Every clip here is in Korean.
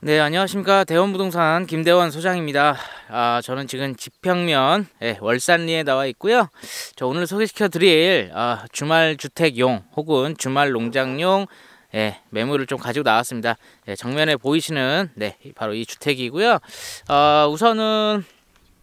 네, 안녕하십니까. 대원부동산 김대원 소장입니다. 아, 저는 지금 지평면 예, 월산리에 나와 있고요. 저 오늘 소개시켜 드릴 아, 주말 주택용 혹은 주말 농장용 예, 매물을 좀 가지고 나왔습니다. 예, 정면에 보이시는 네, 바로 이 주택이고요. 어, 우선은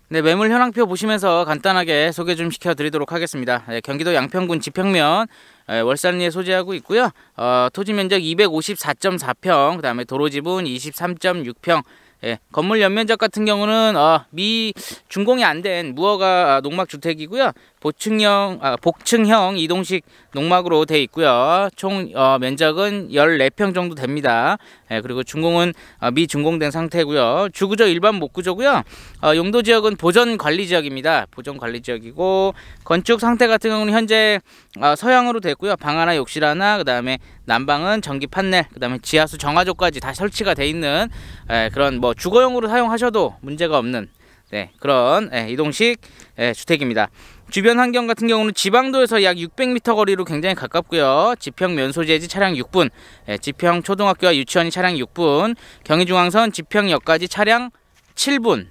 네, 매물 현황표 보시면서 간단하게 소개 좀 시켜드리도록 하겠습니다. 네, 경기도 양평군 지평면 네, 월산리에 소재하고 있고요. 어, 토지 면적 254.4평, 그 다음에 도로 지분 23.6평, 예, 건물 연면적 같은 경우는 어, 미 준공이 안 된 무허가 농막 주택이고요. 보층형 아, 복층형 이동식 농막으로 돼 있고요. 총 어, 면적은 14평 정도 됩니다. 예, 그리고 준공은 어, 미준공된 상태고요. 주구조 일반 목구조고요. 어, 용도 지역은 보전 관리 지역입니다. 보전 관리 지역이고 건축 상태 같은 경우는 현재 어, 서양으로 됐고요. 방 하나, 욕실 하나, 그다음에 난방은 전기 판넬, 그다음에 지하수 정화조까지 다 설치가 돼 있는 예, 그런 뭐 주거용으로 사용하셔도 문제가 없는 네, 그런 예, 이동식 예, 주택입니다. 주변 환경 같은 경우는 지방도에서 약 600m 거리로 굉장히 가깝고요. 지평 면소재지 차량 6분, 예, 지평 초등학교와 유치원이 차량 6분, 경의중앙선 지평역까지 차량 7분.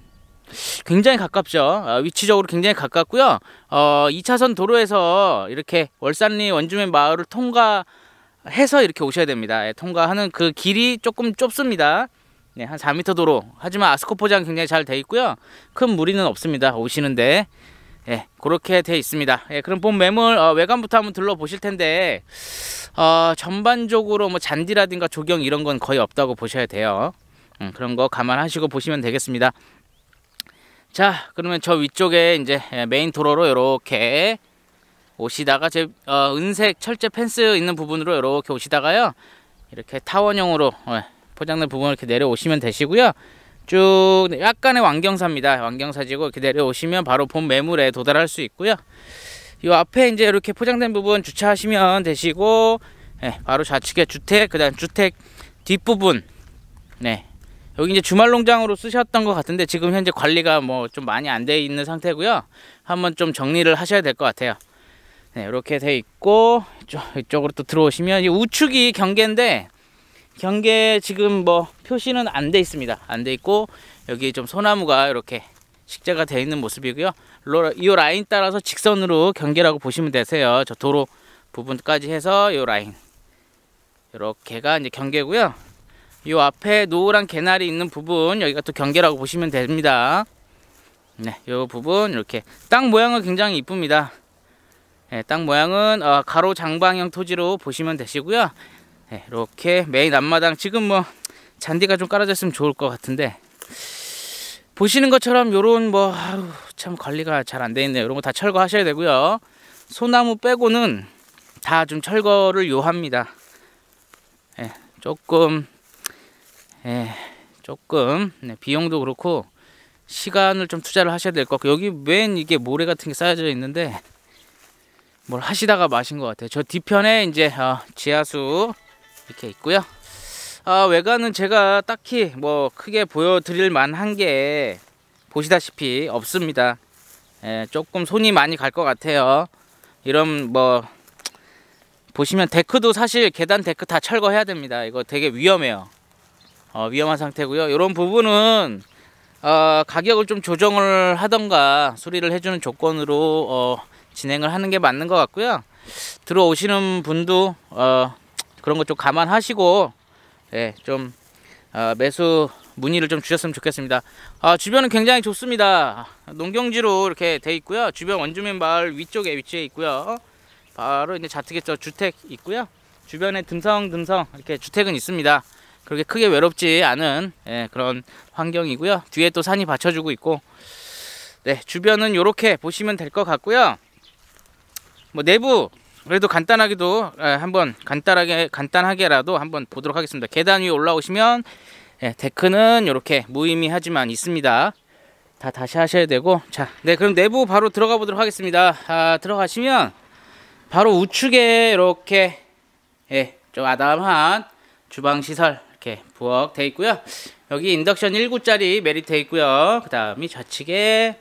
굉장히 가깝죠. 어, 위치적으로 굉장히 가깝고요. 어, 2차선 도로에서 이렇게 월산리 원주민 마을을 통과 해서 이렇게 오셔야 됩니다. 예, 통과하는 그 길이 조금 좁습니다. 네, 한 4m 도로. 하지만 아스코 포장 굉장히 잘 돼 있고요. 큰 무리는 없습니다. 오시는데. 예, 그렇게 돼 있습니다. 예, 그럼 본 매물 어, 외관부터 한번 둘러보실 텐데 어, 전반적으로 뭐 잔디라든가 조경 이런 건 거의 없다고 보셔야 돼요. 음, 그런 거 감안하시고 보시면 되겠습니다. 자, 그러면 저 위쪽에 이제 예, 메인 도로로 이렇게 오시다가 제 어, 은색 철제 펜스 있는 부분으로 이렇게 오시다가요. 이렇게 타원형으로 어, 포장된 부분을 이렇게 내려오시면 되시고요. 쭉 약간의 완경사입니다. 완경사지고 이렇게 내려오시면 바로 본 매물에 도달할 수 있고요. 이 앞에 이제 이렇게 포장된 부분 주차하시면 되시고 네, 바로 좌측에 주택 그다음 주택 뒷부분 네 여기 이제 주말 농장으로 쓰셨던 것 같은데 지금 현재 관리가 뭐 좀 많이 안 돼 있는 상태고요. 한번 좀 정리를 하셔야 될 것 같아요. 네, 이렇게 돼 있고 이쪽, 이쪽으로 또 들어오시면 이 우측이 경계인데 경계 지금 뭐 표시는 안 돼 있습니다. 안 돼 있고 여기 좀 소나무가 이렇게 식재가 되어 있는 모습이고요. 이 라인 따라서 직선으로 경계라고 보시면 되세요. 저 도로 부분까지 해서 이 라인 이렇게가 이제 경계고요. 이 앞에 노란 개나리 있는 부분 여기가 또 경계라고 보시면 됩니다. 네, 이 부분 이렇게 땅 모양은 굉장히 이쁩니다. 네, 땅 모양은 어, 가로 장방형 토지로 보시면 되시고요. 네, 이렇게 메인 앞마당 지금 뭐 잔디가 좀 깔아졌으면 좋을 것 같은데 보시는 것처럼 요런 뭐 아유, 참 관리가 잘 안 돼 있네요. 이런 거 다 철거하셔야 되고요. 소나무 빼고는 다 좀 철거를 요합니다. 예, 조금 예, 조금 네, 비용도 그렇고 시간을 좀 투자를 하셔야 될 것 같고 여기 웬 이게 모래 같은 게 쌓여져 있는데 뭘 하시다가 마신 것 같아요. 저 뒤편에 이제 어, 지하수 이렇게 있고요. 아, 외관은 제가 딱히 뭐 크게 보여드릴 만한 게 보시다시피 없습니다. 예, 조금 손이 많이 갈 것 같아요. 이런 뭐 보시면 데크도 사실 계단 데크 다 철거해야 됩니다. 이거 되게 위험해요. 어, 위험한 상태고요. 이런 부분은 어, 가격을 좀 조정을 하던가 수리를 해주는 조건으로 어, 진행을 하는 게 맞는 것 같고요. 들어오시는 분도 어, 그런 것 좀 감안하시고 예, 좀 어, 매수 문의를 좀 주셨으면 좋겠습니다. 아, 주변은 굉장히 좋습니다. 농경지로 이렇게 돼 있고요. 주변 원주민 마을 위쪽에 위치해 있고요. 바로 이제 자택에 저 주택 있고요. 주변에 듬성듬성 이렇게 주택은 있습니다. 그렇게 크게 외롭지 않은 예, 그런 환경이고요. 뒤에 또 산이 받쳐주고 있고, 네 주변은 이렇게 보시면 될 것 같고요. 뭐 내부 그래도 간단하게도 예, 한번 간단하게 간단하게라도 한번 보도록 하겠습니다. 계단 위에 올라오시면 예, 데크는 이렇게 무의미하지만 있습니다. 다 다시 하셔야 되고 자, 네 그럼 내부 바로 들어가 보도록 하겠습니다. 아, 들어가시면 바로 우측에 이렇게 예, 좀 아담한 주방 시설 이렇게 부엌 돼 있고요. 여기 인덕션 1구짜리 메리트 돼 있고요. 그 다음이 좌측에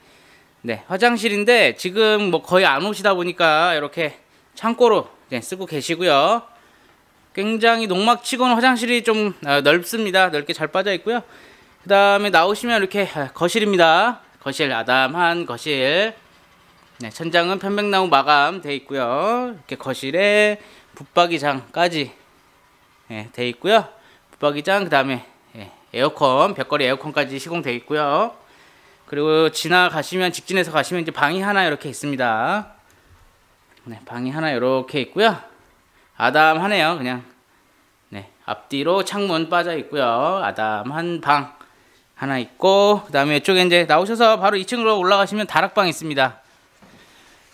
네 화장실인데 지금 뭐 거의 안 오시다 보니까 이렇게 창고로 쓰고 계시고요. 굉장히 농막치고는 화장실이 좀 아, 넓습니다. 넓게 잘 빠져 있고요. 그 다음에 나오시면 이렇게 아, 거실입니다. 거실 아담한 거실. 네, 천장은 편백나무 마감 돼 있고요. 이렇게 거실에 붙박이장까지 예, 돼 있고요. 붙박이장 그 다음에 예, 에어컨 벽걸이 에어컨까지 시공돼 있고요. 그리고 지나가시면 직진해서 가시면 이제 방이 하나 이렇게 있습니다. 네, 방이 하나 이렇게 있고요. 아담하네요. 그냥 네, 앞뒤로 창문 빠져 있고요. 아담한 방 하나 있고 그다음에 이쪽에 이제 나오셔서 바로 2층으로 올라가시면 다락방 있습니다.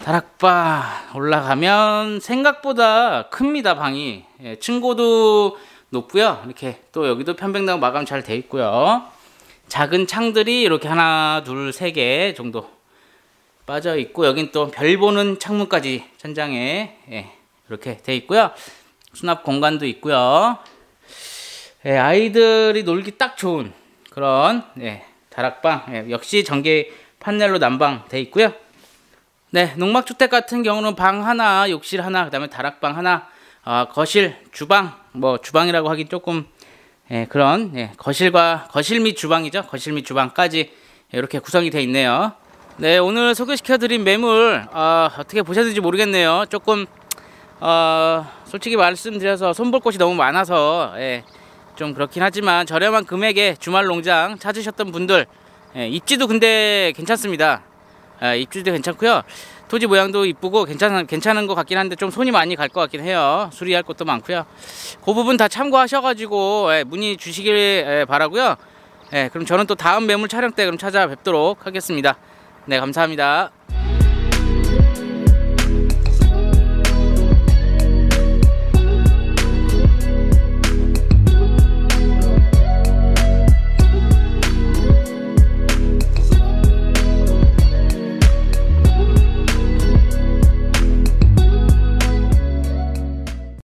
다락방 올라가면 생각보다 큽니다 방이 예, 층고도 높고요 이렇게 또 여기도 편백나무 마감 잘 돼 있고요 작은 창들이 이렇게 하나 둘 세 개 정도 빠져 있고 여긴 또 별 보는 창문까지 천장에 예, 이렇게 돼 있고요. 수납 공간도 있고요. 예, 아이들이 놀기 딱 좋은 그런 예, 다락방 예, 역시 전기 판넬로 난방 돼 있고요. 네, 농막주택 같은 경우는 방 하나, 욕실 하나, 그다음에 다락방 하나, 아, 거실, 주방, 뭐 주방이라고 하긴 조금 예, 그런 예, 거실과 거실 및 주방이죠. 거실 및 주방까지 이렇게 구성이 되어 있네요. 네, 오늘 소개시켜드린 매물 아, 어떻게 보셨는지 모르겠네요. 조금 어, 솔직히 말씀드려서 손볼 곳이 너무 많아서 예, 좀 그렇긴 하지만 저렴한 금액에 주말 농장 찾으셨던 분들 예, 입지도 근데 괜찮습니다. 아, 입주도 괜찮고요. 토지 모양도 이쁘고 괜찮은 괜찮은 것 같긴 한데 좀 손이 많이 갈 것 같긴 해요. 수리할 것도 많고요. 그 부분 다 참고하셔가지고 예, 문의 주시길 예, 바라고요. 예, 그럼 저는 또 다음 매물 촬영 때 그럼 찾아뵙도록 하겠습니다. 네, 감사합니다.